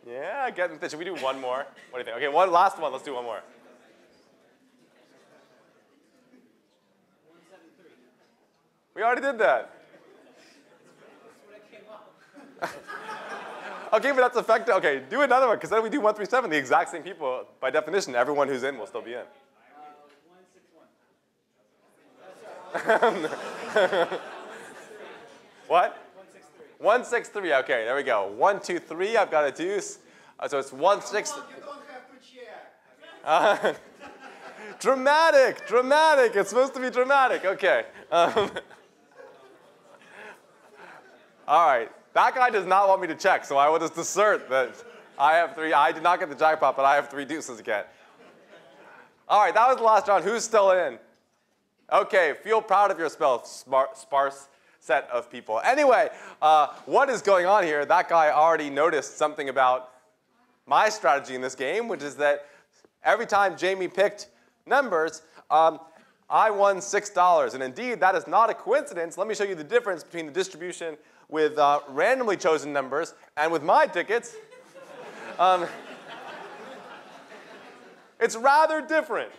Yeah, getting. Should we do one more? What do you think? Okay, one last one. Let's do one more. We already did that. okay, but that's effective. Okay, do another one, because then we do 137, the exact same people. By definition, everyone who's in will still be in. what? 163. Okay, there we go. One, two, three. I've got a deuce. Uh, so it's one six. Uh, dramatic, dramatic. It's supposed to be dramatic. Okay. Um, all right. That guy does not want me to check, so I will just assert that I have three. I did not get the jackpot, but I have three deuces again. All right, that was the last round. Who's still in? Okay, feel proud of your spell, sparse set of people. Anyway, uh, what is going on here? That guy already noticed something about my strategy in this game, which is that every time Jamie picked numbers, um, I won $6. And indeed, that is not a coincidence. Let me show you the difference between the distribution with uh, randomly chosen numbers and with my tickets. Um, it's rather different.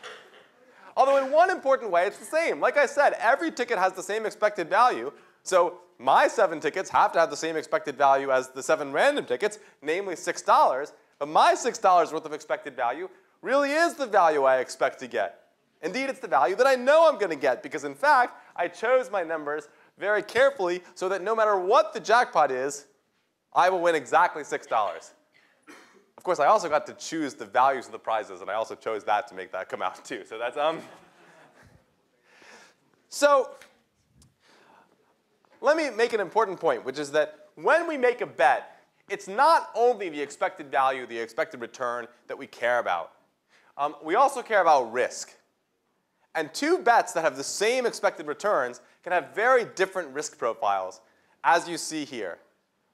Although in one important way, it's the same. Like I said, every ticket has the same expected value. So my seven tickets have to have the same expected value as the seven random tickets, namely $6. But my $6 worth of expected value really is the value I expect to get. Indeed, it's the value that I know I'm going to get because, in fact, I chose my numbers very carefully so that no matter what the jackpot is, I will win exactly $6. Of course, I also got to choose the values of the prizes, and I also chose that to make that come out too. So that's um. So let me make an important point, which is that when we make a bet, it's not only the expected value, the expected return that we care about. Um, we also care about risk. And two bets that have the same expected returns can have very different risk profiles, as you see here.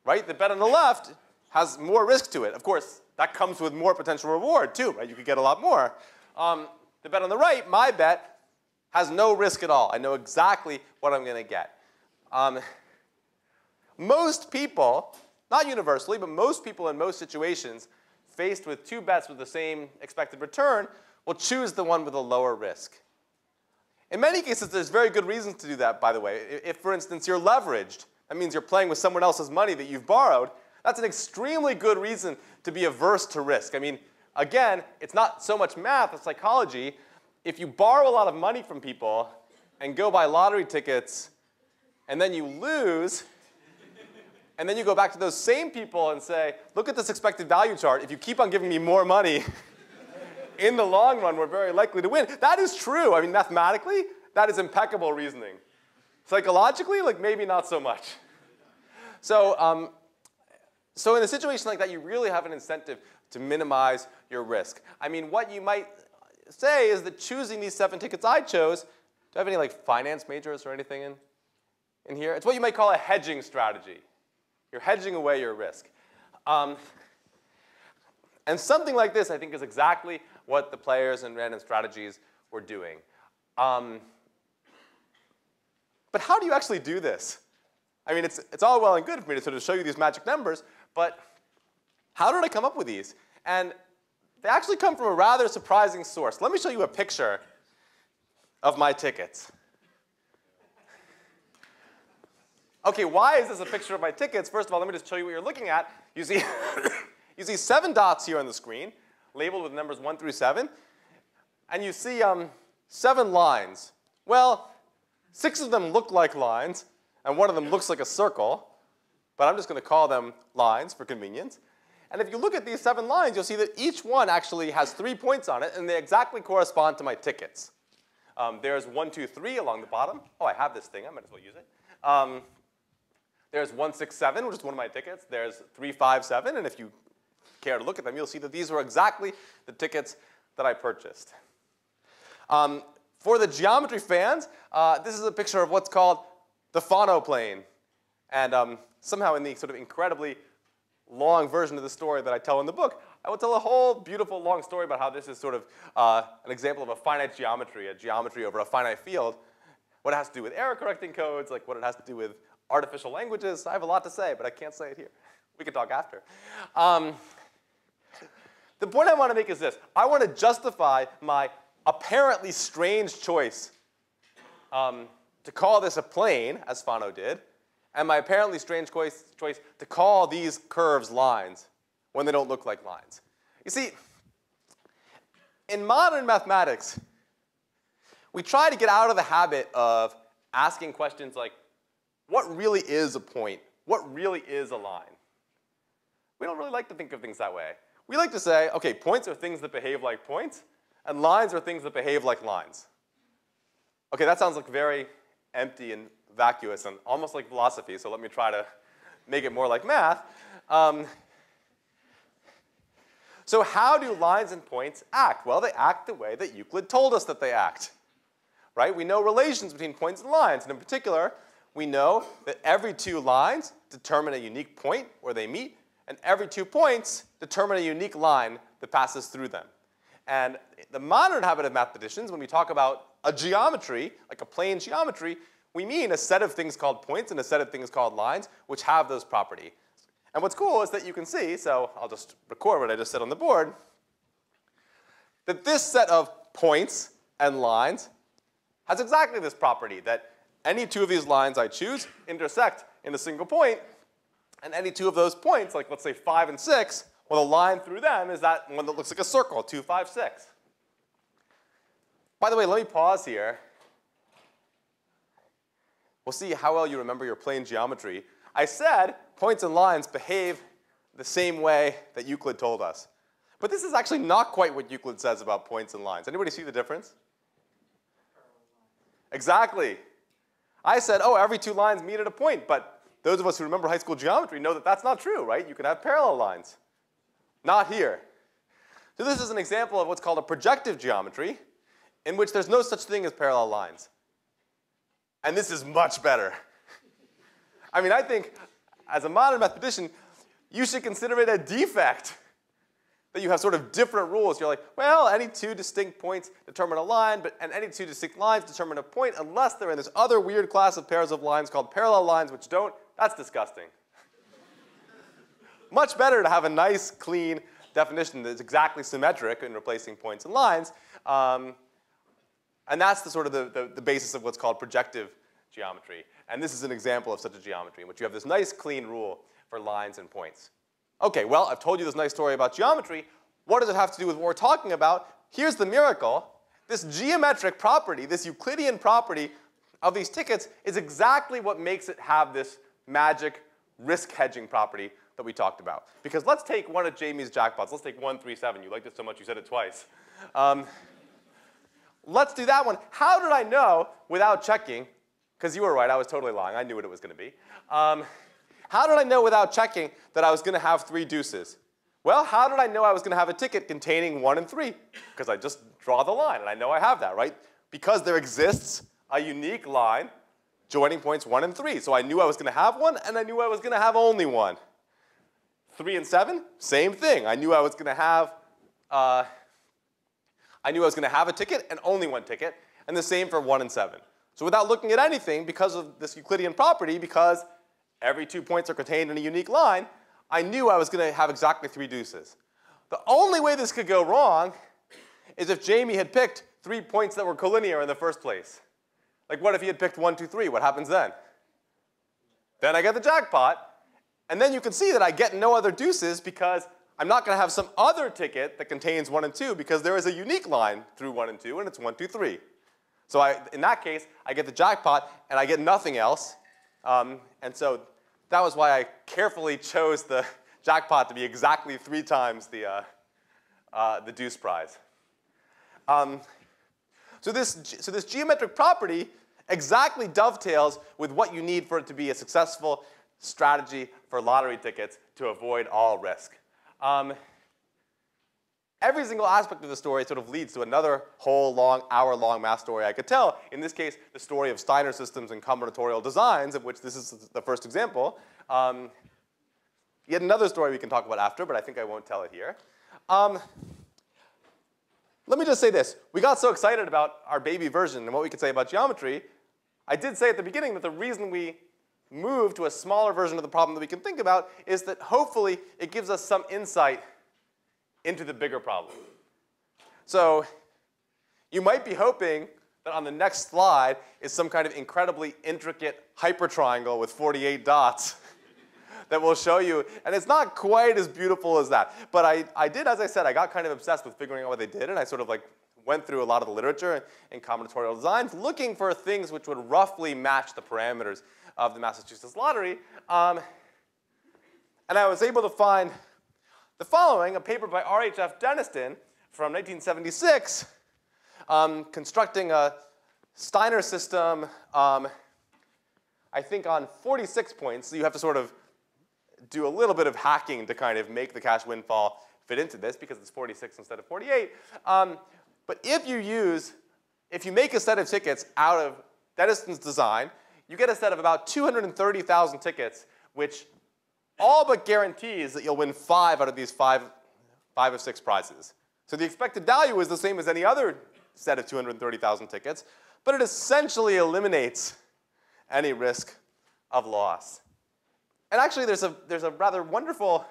Right? The bet on the left has more risk to it. Of course, that comes with more potential reward too, right? You could get a lot more. Um, the bet on the right, my bet, has no risk at all. I know exactly what I'm going to get. Um, most people not universally, but most people in most situations, faced with two bets with the same expected return, will choose the one with a lower risk. In many cases, there's very good reasons to do that, by the way. If, for instance, you're leveraged, that means you're playing with someone else's money that you've borrowed, that's an extremely good reason to be averse to risk. I mean, again, it's not so much math, it's psychology. If you borrow a lot of money from people and go buy lottery tickets and then you lose, and then you go back to those same people and say, look at this expected value chart. If you keep on giving me more money, in the long run, we're very likely to win. That is true. I mean, mathematically, that is impeccable reasoning. Psychologically, like maybe not so much. So, um, so in a situation like that, you really have an incentive to minimize your risk. I mean, what you might say is that choosing these seven tickets I chose, do I have any like finance majors or anything in, in here? It's what you might call a hedging strategy. You're hedging away your risk. Um, and something like this, I think, is exactly what the players and random strategies were doing. Um, but how do you actually do this? I mean, it's, it's all well and good for me to sort of show you these magic numbers, but how did I come up with these? And they actually come from a rather surprising source. Let me show you a picture of my tickets. Okay, why is this a picture of my tickets? First of all, let me just show you what you're looking at. You see, you see seven dots here on the screen, labeled with numbers one through seven. And you see um, seven lines. Well, six of them look like lines, and one of them looks like a circle. But I'm just going to call them lines for convenience. And if you look at these seven lines, you'll see that each one actually has three points on it, and they exactly correspond to my tickets. Um, there's one, two, three along the bottom. Oh, I have this thing. I might as well use it. Um, there's 167, which is one of my tickets. There's 357, and if you care to look at them, you'll see that these were exactly the tickets that I purchased. Um, for the geometry fans, uh, this is a picture of what's called the Fano plane. And um, somehow in the sort of incredibly long version of the story that I tell in the book, I will tell a whole beautiful long story about how this is sort of uh, an example of a finite geometry, a geometry over a finite field, what it has to do with error correcting codes, like what it has to do with artificial languages. I have a lot to say, but I can't say it here. We can talk after. Um, the point I want to make is this. I want to justify my apparently strange choice um, to call this a plane, as Fano did, and my apparently strange choice, choice to call these curves lines when they don't look like lines. You see, in modern mathematics, we try to get out of the habit of asking questions like, what really is a point? What really is a line? We don't really like to think of things that way. We like to say, okay, points are things that behave like points, and lines are things that behave like lines. Okay, that sounds like very empty and vacuous and almost like philosophy, so let me try to make it more like math. Um, so how do lines and points act? Well, they act the way that Euclid told us that they act. Right? We know relations between points and lines, and in particular, we know that every two lines determine a unique point where they meet, and every two points determine a unique line that passes through them. And the modern habit of mathematicians, when we talk about a geometry, like a plane geometry, we mean a set of things called points and a set of things called lines, which have those property. And what's cool is that you can see, so I'll just record what I just said on the board, that this set of points and lines has exactly this property, that any two of these lines I choose intersect in a single point, and any two of those points, like let's say 5 and 6, well, the line through them is that one that looks like a circle, 2, 5, 6. By the way, let me pause here. We'll see how well you remember your plane geometry. I said points and lines behave the same way that Euclid told us. But this is actually not quite what Euclid says about points and lines. Anybody see the difference? Exactly. I said, oh, every two lines meet at a point, but those of us who remember high school geometry know that that's not true, right? You can have parallel lines. Not here. So this is an example of what's called a projective geometry, in which there's no such thing as parallel lines. And this is much better. I mean, I think as a modern mathematician, you should consider it a defect that you have sort of different rules. You're like, well, any two distinct points determine a line, but and any two distinct lines determine a point unless they're in this other weird class of pairs of lines called parallel lines, which don't. That's disgusting. Much better to have a nice, clean definition that's exactly symmetric in replacing points and lines. Um, and that's the sort of the, the, the basis of what's called projective geometry. And this is an example of such a geometry in which you have this nice, clean rule for lines and points. Okay, well, I've told you this nice story about geometry. What does it have to do with what we're talking about? Here's the miracle. This geometric property, this Euclidean property of these tickets is exactly what makes it have this magic risk hedging property that we talked about. Because let's take one of Jamie's jackpots. Let's take 137. You liked it so much you said it twice. Um, let's do that one. How did I know without checking? Because you were right, I was totally lying. I knew what it was going to be. Um, how did I know without checking that I was going to have three deuces? Well, how did I know I was going to have a ticket containing 1 and 3? Because I just draw the line, and I know I have that, right? Because there exists a unique line joining points 1 and 3. So I knew I was going to have one, and I knew I was going to have only one. 3 and 7, same thing. I knew I was going to have, uh, I knew I was going to have a ticket and only one ticket, and the same for 1 and 7. So without looking at anything, because of this Euclidean property, because every two points are contained in a unique line, I knew I was going to have exactly three deuces. The only way this could go wrong is if Jamie had picked three points that were collinear in the first place. Like what if he had picked one, two, three? What happens then? Then I get the jackpot, and then you can see that I get no other deuces because I'm not going to have some other ticket that contains 1 and 2 because there is a unique line through 1 and 2, and it's 1, 2, 3. So I, in that case, I get the jackpot, and I get nothing else. Um, and so that was why I carefully chose the jackpot to be exactly three times the, uh, uh, the deuce prize. Um, so, this, so this geometric property exactly dovetails with what you need for it to be a successful strategy for lottery tickets to avoid all risk. Um, every single aspect of the story sort of leads to another whole long, hour-long math story I could tell. In this case, the story of Steiner systems and combinatorial designs, of which this is the first example. Um, yet another story we can talk about after, but I think I won't tell it here. Um, let me just say this. We got so excited about our baby version and what we could say about geometry. I did say at the beginning that the reason we move to a smaller version of the problem that we can think about is that hopefully it gives us some insight into the bigger problem. So you might be hoping that on the next slide is some kind of incredibly intricate hypertriangle with 48 dots that will show you, and it's not quite as beautiful as that. But I, I did, as I said, I got kind of obsessed with figuring out what they did, and I sort of like went through a lot of the literature in combinatorial designs looking for things which would roughly match the parameters of the Massachusetts lottery. Um, and I was able to find the following, a paper by R.H.F. Denniston from 1976, um, constructing a Steiner system, um, I think on 46 points. So you have to sort of do a little bit of hacking to kind of make the cash WinFall fit into this because it's 46 instead of 48. Um, but if you use, if you make a set of tickets out of Denniston's design, you get a set of about 230,000 tickets, which all but guarantees that you'll win five out of these five, five of six prizes. So the expected value is the same as any other set of 230,000 tickets, but it essentially eliminates any risk of loss. And actually, there's a, there's a rather wonderful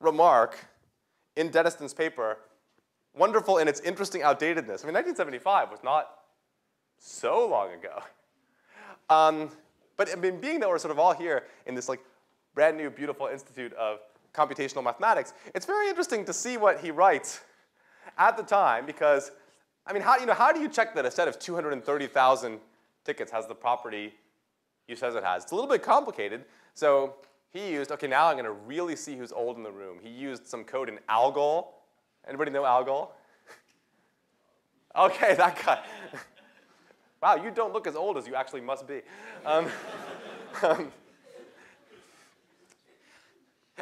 remark in Denniston's paper, wonderful in its interesting outdatedness. I mean, 1975 was not so long ago. Um, but I mean, being that we're sort of all here in this like brand new, beautiful institute of computational mathematics, it's very interesting to see what he writes at the time because, I mean, how, you know, how do you check that a set of 230,000 tickets has the property you says it has? It's a little bit complicated. So he used, okay, now I'm going to really see who's old in the room. He used some code in ALGOL. Anybody know ALGOL? okay, that guy. wow, you don't look as old as you actually must be. Um, um,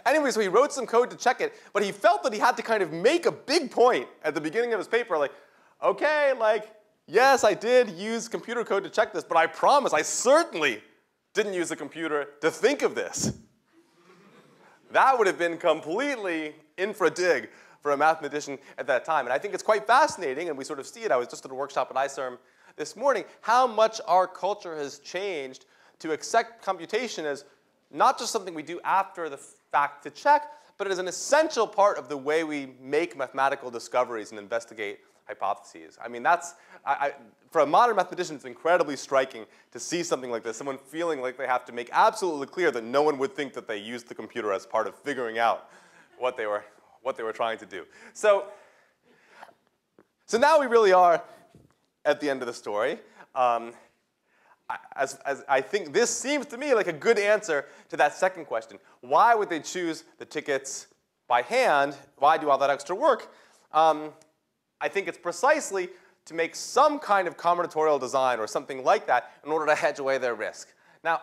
Anyway, so he wrote some code to check it, but he felt that he had to kind of make a big point at the beginning of his paper, like, okay, like, yes, I did use computer code to check this, but I promise I certainly didn't use a computer to think of this. that would have been completely infra dig for a mathematician at that time. And I think it's quite fascinating, and we sort of see it. I was just at a workshop at ICERM this morning, how much our culture has changed to accept computation as not just something we do after the fact to check, but it is an essential part of the way we make mathematical discoveries and investigate hypotheses. I mean, that's, I, I, for a modern mathematician, it's incredibly striking to see something like this, someone feeling like they have to make absolutely clear that no one would think that they used the computer as part of figuring out what they were, what they were trying to do. So, so now we really are at the end of the story. Um, as, as I think this seems to me like a good answer to that second question. Why would they choose the tickets by hand? Why do all that extra work? Um, I think it's precisely to make some kind of combinatorial design or something like that in order to hedge away their risk. Now,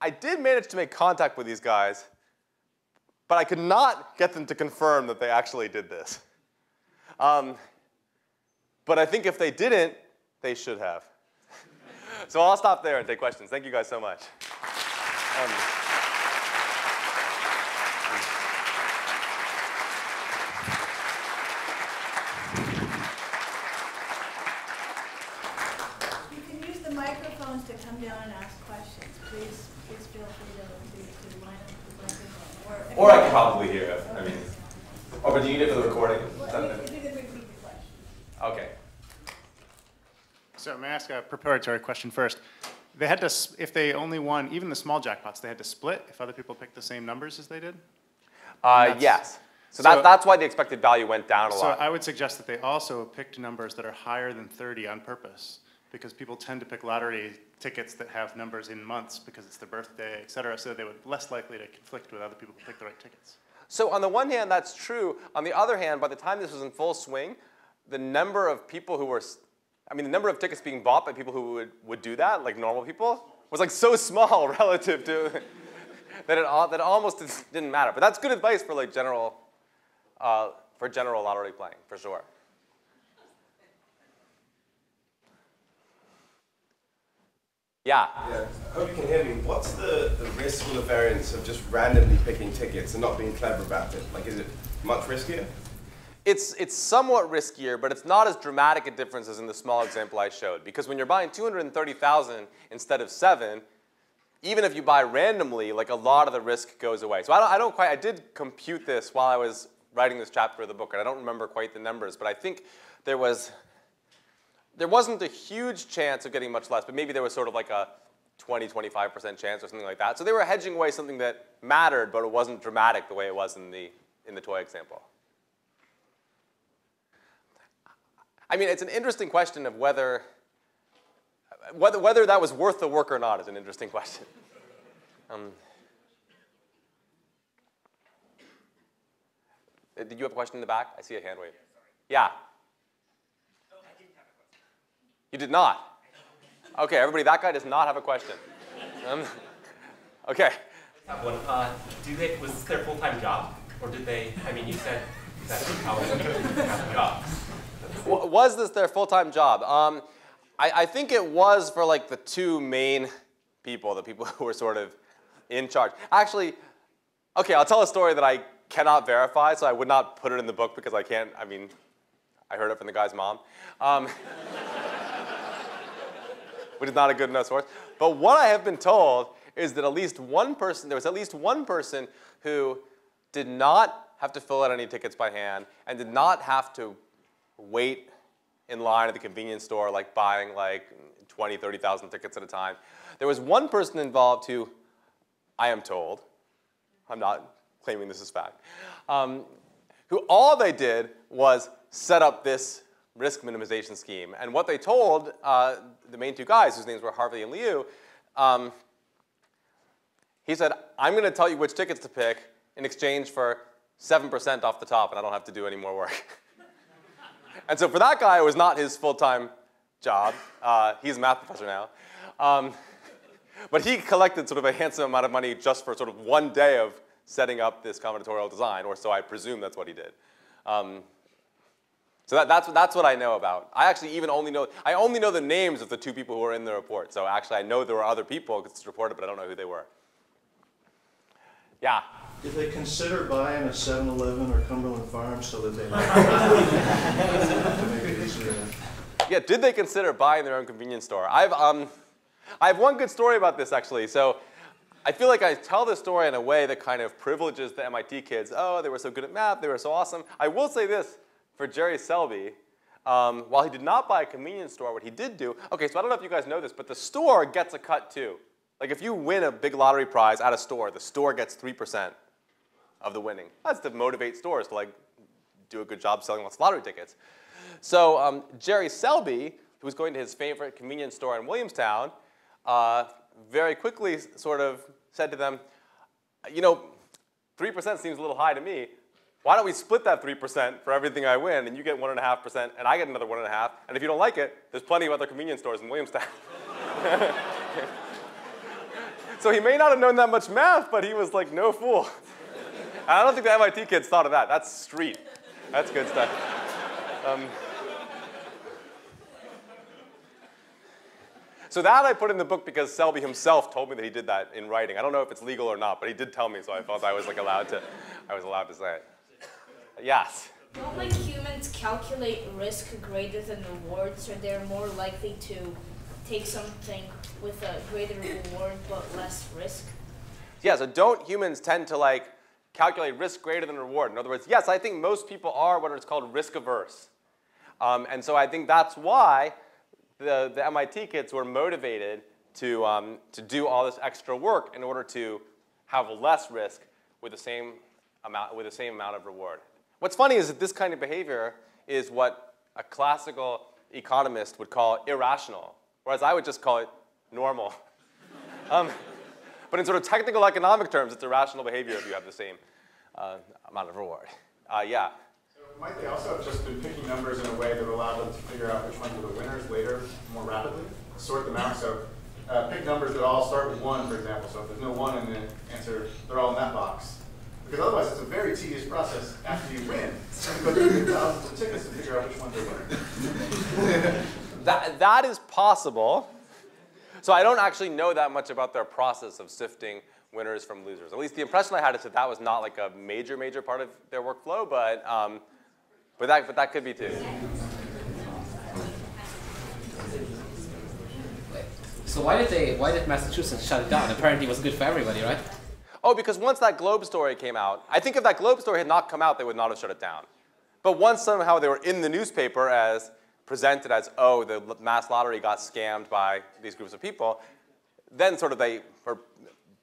I did manage to make contact with these guys, but I could not get them to confirm that they actually did this. Um, but I think if they didn't, they should have. so I'll stop there and take questions. Thank you guys so much. Um, You can use the microphones to come down and ask questions. Please, please feel free to, to, to line up the microphone. or I can probably hear it. I mean, oh, but do you need it for the recording? Well, the- if you could repeat the question. Okay. So may I ask a preparatory question first? They had to, if they only won, even the small jackpots, they had to split if other people picked the same numbers as they did? Uh, yes. So, so- that, that's why the expected value went down a So lot. So I would suggest that they also picked numbers that are higher than 30 on purpose. because people tend to pick lottery tickets that have numbers in months because it's their birthday, et cetera, so they would less likely to conflict with other people who pick the right tickets. So on the one hand, that's true. On the other hand, by the time this was in full swing, the number of people who were, I mean, the number of tickets being bought by people who would, would do that, like normal people, was like so small relative to that it, all, that it almost didn't matter. But that's good advice for like general, uh, for general lottery playing, for sure. Yeah. Yeah. I hope you can hear me. What's the, the risk or the variance of just randomly picking tickets and not being clever about it? Like, is it much riskier? It's, it's somewhat riskier, but it's not as dramatic a difference as in the small example I showed. Because when you're buying 230,000 instead of seven, even if you buy randomly, like a lot of the risk goes away. So I don't, I don't quite, I did compute this while I was writing this chapter of the book, and I don't remember quite the numbers, but I think there was there wasn't a huge chance of getting much less, but maybe there was sort of like a 20, 25% chance or something like that. So they were hedging away something that mattered, but it wasn't dramatic the way it was in the, in the toy example. I mean, it's an interesting question of whether, whether, whether that was worth the work or not is an interesting question. Um, did you have a question in the back? I see a hand wave. Yeah. You did not? Okay, everybody, that guy does not have a question. Um, okay. One, uh, do they, was this their full-time job? Or did they, I mean, you said that college have jobs. Was this their full-time job? Um, I, I think it was for like the two main people, the people who were sort of in charge. Actually, okay, I'll tell a story that I cannot verify, so I would not put it in the book because I can't, I mean, I heard it from the guy's mom. Um, which is not a good enough source. But what I have been told is that at least one person, there was at least one person who did not have to fill out any tickets by hand and did not have to wait in line at the convenience store like buying like 20, 30,000 tickets at a time. There was one person involved who, I am told, I'm not claiming this is fact, um, who all they did was set up this risk minimization scheme. And what they told uh, the main two guys, whose names were Harvey and Lu, um, he said, I'm going to tell you which tickets to pick in exchange for 7% off the top, and I don't have to do any more work. and so for that guy, it was not his full-time job. Uh, he's a math professor now. Um, but he collected sort of a handsome amount of money just for sort of one day of setting up this combinatorial design, or so I presume that's what he did. Um, so that, that's, that's what I know about. I actually even only know, I only know the names of the two people who were in the report. So actually I know there were other people because it's reported, but I don't know who they were. Yeah? Did they consider buying a 7-Eleven or Cumberland Farms so that they to make it easier? Yeah, did they consider buying their own convenience store? I've, um, I have one good story about this actually. So I feel like I tell this story in a way that kind of privileges the MIT kids. Oh, they were so good at math, they were so awesome. I will say this, for Jerry Selbee, um, while he did not buy a convenience store, what he did do, okay, so I don't know if you guys know this, but the store gets a cut too. Like if you win a big lottery prize at a store, the store gets 3% of the winning. That's to motivate stores to like do a good job selling lots of lottery tickets. So um, Jerry Selbee, who was going to his favorite convenience store in Williamstown, uh, very quickly sort of said to them, you know, 3% seems a little high to me why don't we split that 3% for everything I win, and you get 1.5%, and I get another 1.5, and if you don't like it, there's plenty of other convenience stores in Williamstown. so he may not have known that much math, but he was like no fool. I don't think the MIT kids thought of that. That's street. That's good stuff. Um, so that I put in the book because Selbee himself told me that he did that in writing. I don't know if it's legal or not, but he did tell me, so I felt I was like allowed to, I was allowed to say it. Yes. Don't like humans calculate risk greater than reward, so they're more likely to take something with a greater reward but less risk? Yeah, so don't humans tend to like calculate risk greater than reward? In other words, yes, I think most people are what is called risk averse. Um, and so I think that's why the, the MIT kids were motivated to, um, to do all this extra work in order to have less risk with the same amount, with the same amount of reward. What's funny is that this kind of behavior is what a classical economist would call irrational, whereas I would just call it normal. um, but in sort of technical economic terms, it's irrational behavior if you have the same uh, amount of reward. Uh, yeah? So might they also have just been picking numbers in a way that allowed them to figure out which ones were the winners later more rapidly? Sort them out. So uh, pick numbers that all start with one, for example. So if there's no one in the answer, they're all in that box. Because otherwise, it's a very tedious process after you win. to go through thousands of tickets to figure out which ones are winners. that, that is possible. So I don't actually know that much about their process of sifting winners from losers. At least the impression I had is that that was not like a major, major part of their workflow, but, um, but, that, but that could be too. So why did they? Why did Massachusetts shut it down? Apparently, it was good for everybody, right? Oh, because once that Globe story came out, I think if that Globe story had not come out, they would not have shut it down. But once somehow they were in the newspaper as presented as, oh, the mass lottery got scammed by these groups of people, then sort of they, for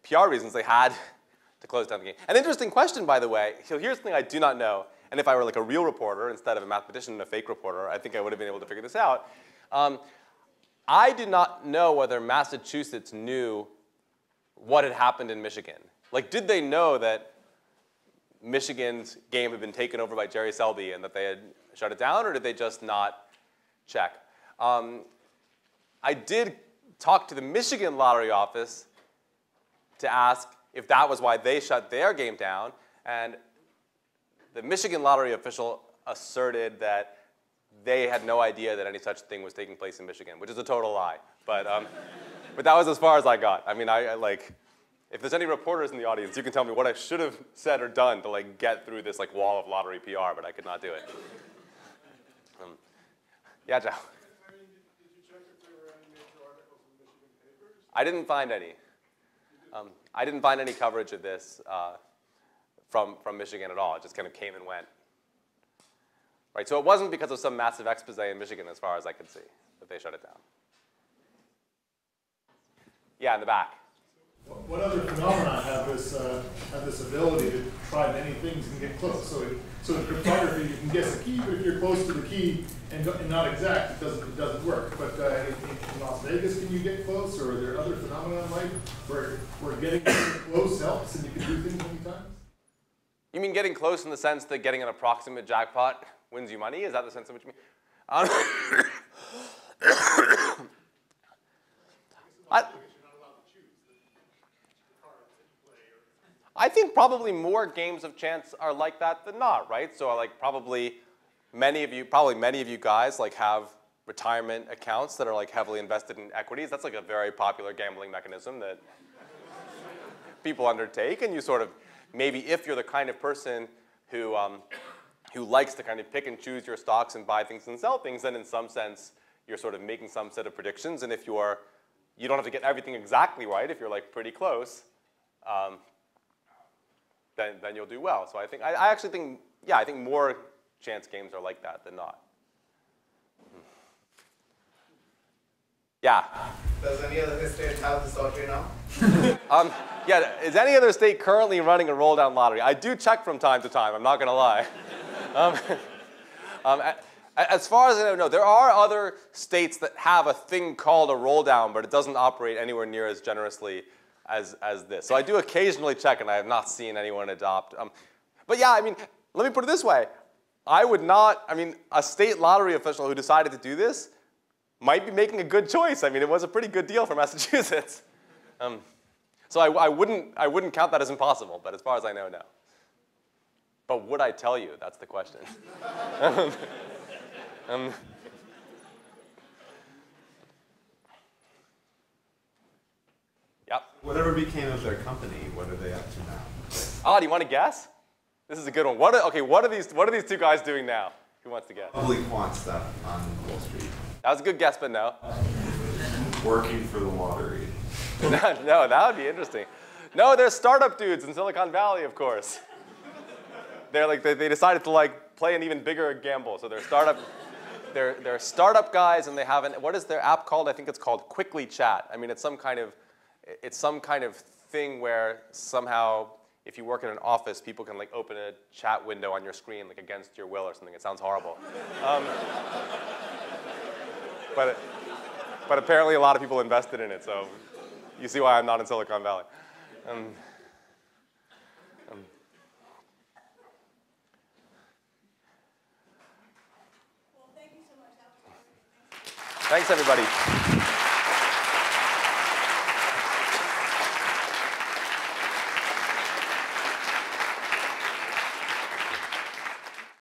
PR reasons, they had to close down the game. An interesting question, by the way. So here's something I do not know. And if I were like a real reporter instead of a mathematician and a fake reporter, I think I would have been able to figure this out. Um, I did not know whether Massachusetts knew what had happened in Michigan. Like, did they know that Michigan's game had been taken over by Jerry Selbee and that they had shut it down, or did they just not check? Um, I did talk to the Michigan lottery office to ask if that was why they shut their game down, and the Michigan lottery official asserted that they had no idea that any such thing was taking place in Michigan, which is a total lie. But, um, but that was as far as I got. I mean, I, I, like, if there's any reporters in the audience, you can tell me what I should have said or done to like get through this like wall of lottery PR, but I could not do it. Um, yeah, Joe. I didn't find any. Um, I didn't find any coverage of this uh, from, from Michigan at all. It just kind of came and went. Right, so it wasn't because of some massive expose in Michigan, as far as I could see, that they shut it down. Yeah, in the back. What other phenomena have this uh, have this ability to try many things and get close? So, it, so in cryptography, you can guess a key, but if you're close to the key and, and not exact, it doesn't it doesn't work. But uh, in, in, Las Vegas, can you get close, or are there other phenomena in life where where getting close helps and you can do things many times? You mean getting close in the sense that getting an approximate jackpot wins you money? Is that the sense in which you mean? Um, I, I think probably more games of chance are like that than not, right? So like probably many of you, probably many of you guys like have retirement accounts that are like heavily invested in equities. That's like a very popular gambling mechanism that people undertake. And you sort of, maybe if you're the kind of person who um, who likes to kind of pick and choose your stocks and buy things and sell things, then in some sense, you're sort of making some set of predictions. And if you're, you don't have to get everything exactly right, if you're like pretty close, um, then, then you'll do well. So I think, I, I actually think, yeah, I think more chance games are like that than not. Yeah. Does any other state have this lottery now? um, yeah, is any other state currently running a roll down lottery? I do check from time to time, I'm not going to lie. Um, um, as far as I know, there are other states that have a thing called a roll down, but it doesn't operate anywhere near as generously as, as this. So I do occasionally check, and I have not seen anyone adopt. Um, but yeah, I mean, let me put it this way. I would not, I mean, a state lottery official who decided to do this might be making a good choice. I mean, it was a pretty good deal for Massachusetts. Um, so I, I, wouldn't, I wouldn't count that as impossible, but as far as I know, no. But would I tell you? That's the question. um, yep. Whatever became of their company, what are they up to now? Ah, do you want to guess? This is a good one. What are, okay, what are these? What are these two guys doing now? Who wants to guess? Probably quant stuff on Wall Street. That was a good guess, but no. Working for the lottery. no, no, that would be interesting. No, they're startup dudes in Silicon Valley, of course they're like they, they decided to like play an even bigger gamble. So they're startup. They're, they're startup guys and they have an, what is their app called? I think it's called Quickly Chat. I mean, it's some kind of, it's some kind of thing where somehow if you work in an office, people can like open a chat window on your screen like against your will or something. It sounds horrible. Um, but, but apparently a lot of people invested in it, so you see why I'm not in Silicon Valley. Um, um. Thanks, everybody.